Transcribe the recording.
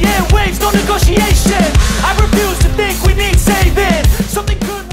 million waves, no negotiation I refuse to think we need saving Something good.